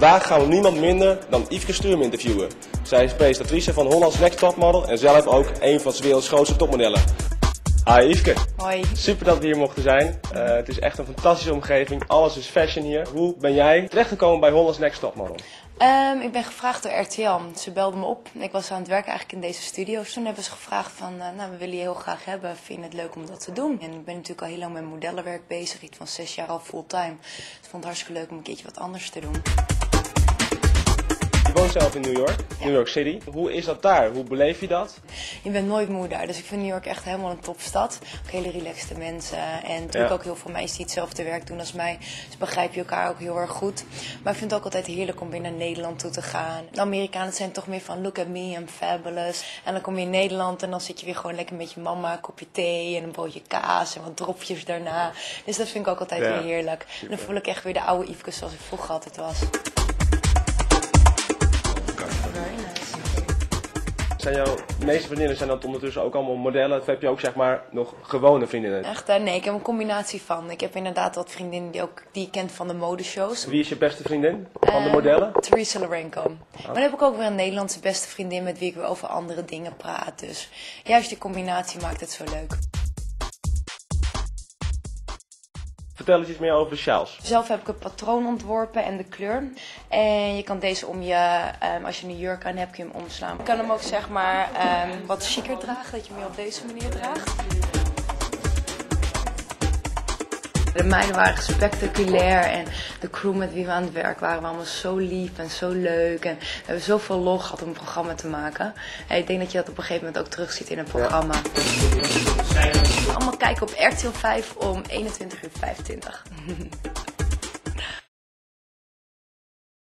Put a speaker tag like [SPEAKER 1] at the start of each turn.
[SPEAKER 1] Vandaag gaan we niemand minder dan Yveske Stuurm interviewen. Zij is presentatrice van Hollands Next Topmodel en zelf ook een van de werelds grootste topmodellen. Hi Yveske,
[SPEAKER 2] Hoi.
[SPEAKER 1] super dat we hier mochten zijn. Eh, het is echt een fantastische omgeving, alles is fashion hier. Hoe ben jij terechtgekomen bij Hollands Next Topmodel?
[SPEAKER 2] Ehm, ik ben gevraagd door RTL. Ze belden me op. Ik was aan het werken eigenlijk in deze studio's. Toen hebben ze gevraagd van, eh, nou, we willen je heel graag hebben. Vind je het leuk om dat te doen? En ik ben natuurlijk al heel lang met modellenwerk bezig. Iets van zes jaar al fulltime. Dus ik vond het hartstikke leuk om een keertje wat anders te doen.
[SPEAKER 1] Zelf in New York, New York City. Hoe is dat daar? Hoe beleef je dat?
[SPEAKER 2] Je bent nooit moe daar. Dus ik vind New York echt helemaal een topstad. Ook hele relaxte mensen. En natuurlijk
[SPEAKER 1] Ja.
[SPEAKER 2] ook heel veel meisjes die hetzelfde werk doen als mij. Dus begrijp je elkaar ook heel erg goed. Maar ik vind het ook altijd heerlijk om weer naar Nederland toe te gaan. De Amerikanen zijn toch meer van look at me, I'm fabulous. En dan kom je in Nederland en dan zit je weer gewoon lekker met je mama. Een kopje thee en een broodje kaas en wat dropjes daarna. Dus dat vind ik ook altijd
[SPEAKER 1] Ja,
[SPEAKER 2] weer heerlijk. En dan voel ik echt weer de oude Yveske zoals ik vroeger altijd was.
[SPEAKER 1] Zijn jouw meeste vriendinnen zijn dat ondertussen ook allemaal modellen? Of heb je ook zeg maar nog gewone vriendinnen?
[SPEAKER 2] Echt, eh, nee, ik heb een combinatie van. Ik heb inderdaad wat vriendinnen die, ook, die ik ken van de modeshows.
[SPEAKER 1] Wie is je beste vriendin van de
[SPEAKER 2] Eh,
[SPEAKER 1] modellen?
[SPEAKER 2] Theresa Lorenko. Maar dan heb ik ook weer een Nederlandse beste vriendin met wie ik weer over andere dingen praat. Dus juist die combinatie maakt het zo leuk.
[SPEAKER 1] Vertel eens iets meer over de sjaals.
[SPEAKER 2] Zelf heb ik het patroon ontworpen en de kleur. En je kan deze om je, ehm, als je een jurk aan hebt, kun je hem omslaan. Je kan hem ook zeg maar ehm, wat chiquer dragen, dat je hem op deze manier draagt. De meiden waren spectaculair en de crew met wie we aan het werk waren, waren allemaal zo lief en zo leuk. En we hebben zoveel lol gehad om een programma te maken. En ik denk dat je dat op een gegeven moment ook terugziet in het programma. Kijken op RTL 5 om 21 uur 25.